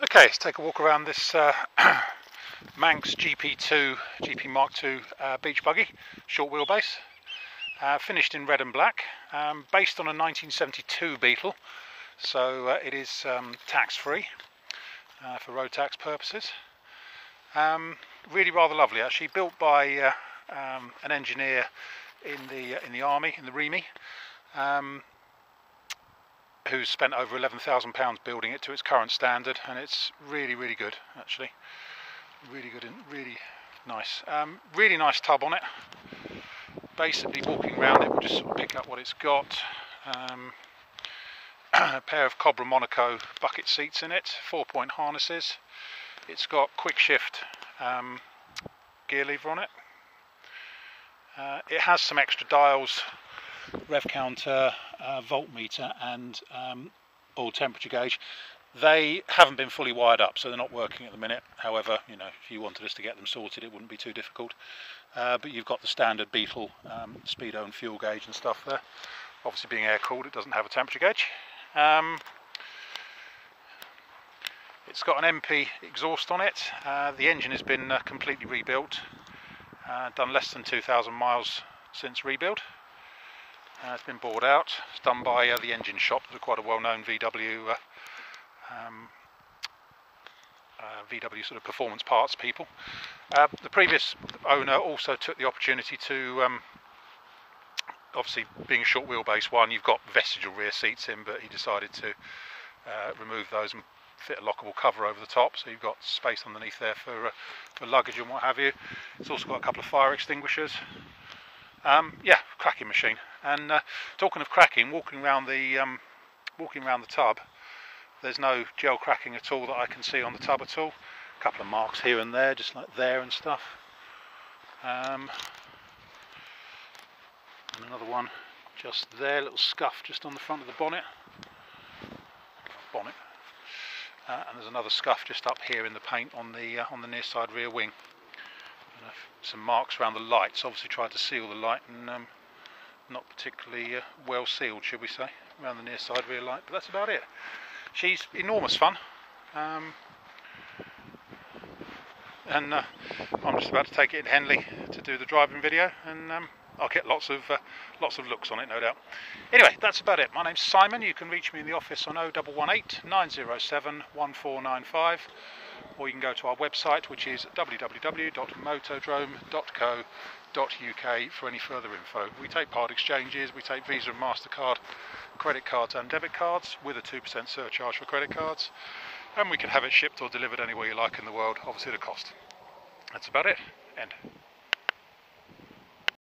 Okay, let's take a walk around this uh, Manx GP2, GP Mark II uh, beach buggy, short wheelbase. Uh, finished in red and black, um, based on a 1972 Beetle, so uh, it is um, tax free uh, for road tax purposes. Um, really rather lovely actually, built by uh, um, an engineer in the in the army, in the REME. Who's spent over £11,000 building it to its current standard, and it's really, really good actually. Really good and really nice. Um, really nice tub on it. Basically, walking around it, we'll just sort of pick up what it's got. Um, a pair of Cobra Monaco bucket seats in it, four point harnesses. It's got quick shift um, gear lever on it. Uh, it has some extra dials rev counter, uh, voltmeter and um, oil temperature gauge. They haven't been fully wired up, so they're not working at the minute. However, you know, if you wanted us to get them sorted, it wouldn't be too difficult. Uh, but you've got the standard Beetle um, speedo and fuel gauge and stuff there. Obviously, being air cooled, it doesn't have a temperature gauge. Um, it's got an MP exhaust on it. Uh, the engine has been uh, completely rebuilt, uh, done less than 2,000 miles since rebuild. Uh, it's been bored out. It's done by uh, the engine shop. They're quite a well-known VW uh, um, uh, VW sort of performance parts people. Uh, the previous owner also took the opportunity to, um, obviously being a short wheelbase one, you've got vestigial rear seats in, but he decided to uh, remove those and fit a lockable cover over the top, so you've got space underneath there for, for luggage and what have you. It's also got a couple of fire extinguishers. Um, yeah, cracking machine. And uh, talking of cracking, walking around the um, walking around the tub, there's no gel cracking at all that I can see on the tub at all. A couple of marks here and there, just like there and stuff. Um, and another one just there, little scuff just on the front of the bonnet. Bonnet. Uh, and there's another scuff just up here in the paint on the uh, on the near side rear wing. Uh, some marks around the lights. Obviously tried to seal the light and um, not particularly uh, well sealed, should we say, around the near side rear light. But that's about it. She's enormous fun. Um, and uh, I'm just about to take it in Henley to do the driving video, and um, I'll get lots of uh, lots of looks on it, no doubt. Anyway, that's about it. My name's Simon. You can reach me in the office on 0118 907 1495 or you can go to our website which is www.motodrome.co.uk for any further info. We take part exchanges, we take Visa and MasterCard credit cards and debit cards with a 2% surcharge for credit cards and we can have it shipped or delivered anywhere you like in the world, obviously at cost. That's about it. End.